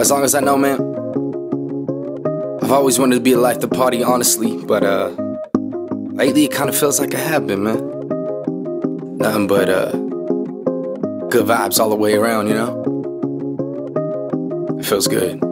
as long as I know, man. I've always wanted to be a life party, honestly, but uh, lately it kind of feels like I have been, man. Nothing but uh, good vibes all the way around, you know. It feels good.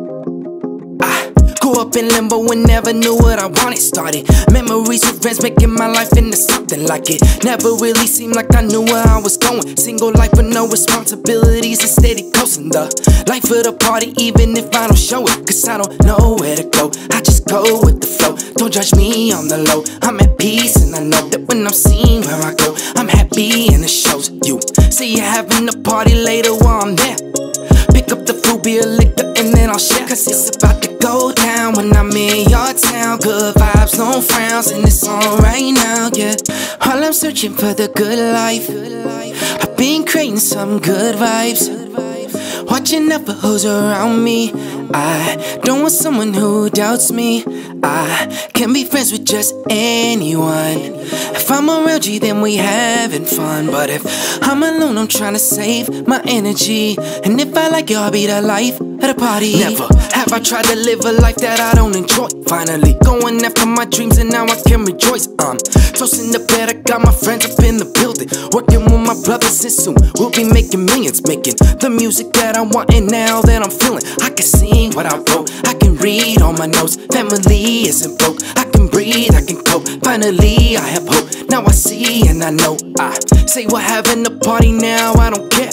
Grew up in limbo and never knew what I wanted started. Memories with friends making my life into something like it. Never really seemed like I knew where I was going. Single life with no responsibilities and steady coasting the life of the party, even if I don't show it. Cause I don't know where to go. I just go with the flow. Don't judge me on the low. I'm at peace and I know that when I'm seen where I go, I'm happy and it shows. You say you're having a party later while I'm there. Pick up the food, be a liquor, and then I'll share. Cause it's about in your town. Good vibes, no frowns, and it's on right now, yeah. All I'm searching for the good life. I've been creating some good vibes. Watching out for who's around me. I don't want someone who doubts me. I can be friends with just anyone. If I'm around you, then we having fun. But if I'm alone, I'm trying to save my energy. And if I like you, I'll be the life at a party. Never have I tried to live a life that I don't enjoy. Finally, going after my dreams, and now I can rejoice. I'm toasting the bed, I got my friends up in the building. Working brothers, and soon we'll be making millions. Making the music that I want, and now that I'm feeling, I can sing what I wrote. I can read all my notes. Family isn't broke. I can breathe, I can cope. Finally, I have hope. Now I see and I know. I say we're having a party now, I don't care.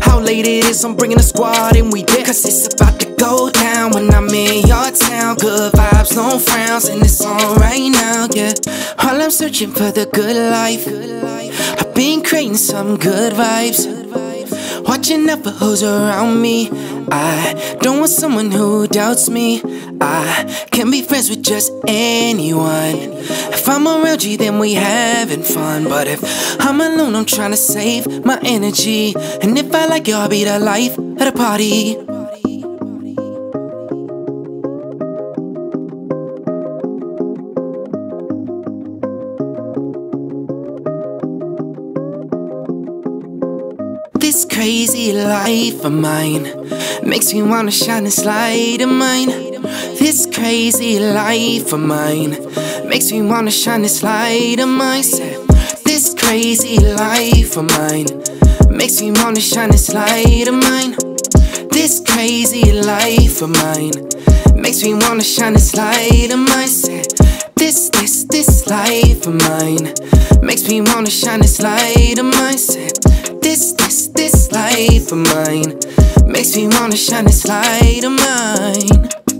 How late it is, I'm bringing a squad and we there. Cause it's about to go down when I'm in your town. Good vibes, no frowns, and it's on right now, yeah. All I'm searching for the good life. I've been creating some good vibes. Watching out for who's around me. I don't want someone who doubts me. I can be friends with just anyone. If I'm around you, then we having fun. But if I'm alone, I'm trying to save my energy. And if I like you, I'll be the life at a party. This crazy life of mine makes me wanna shine this light of mine. This crazy life of mine makes me wanna shine this light of mine. This crazy life of mine makes me wanna shine this light of mine. This crazy life of mine makes me wanna shine this light of mine. This, this, this life of mine makes me wanna shine this light of mine. This, this, this life of mine makes me wanna shine this light of mine.